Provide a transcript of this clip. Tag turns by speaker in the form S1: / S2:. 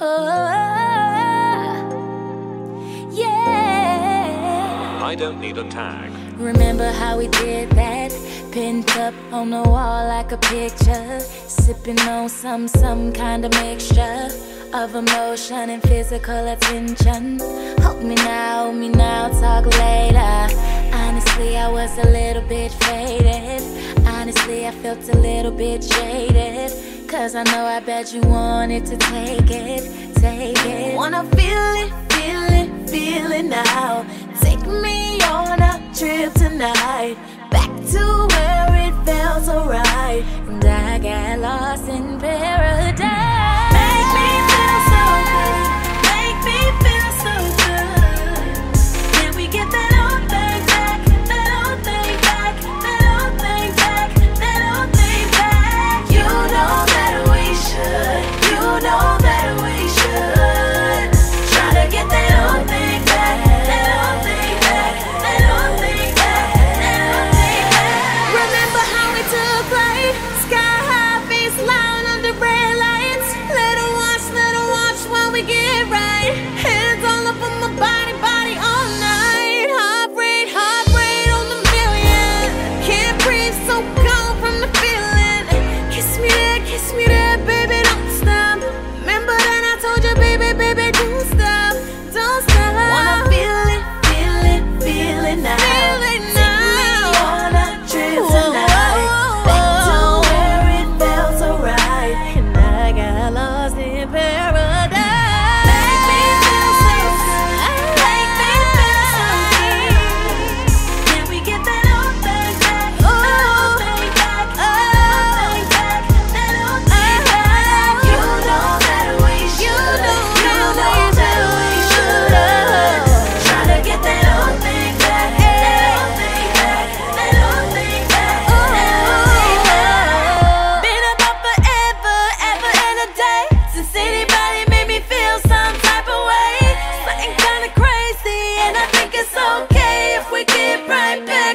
S1: Oh, yeah.
S2: I don't need a tag.
S1: Remember how we did that? Pinned up on the wall like a picture. Sipping on some, some kind of mixture of emotion and physical attention. Hold me now, hold me now, talk later. Honestly, I was a little bit faded. Honestly, I felt a little bit jaded. Cause I know I bet you wanted to take it, take it.
S3: Wanna feel it, feel it, feel it now. Take me on a trip tonight. Back to where it felt alright.
S1: And I got lost in paradise.
S3: baby, do we get right back.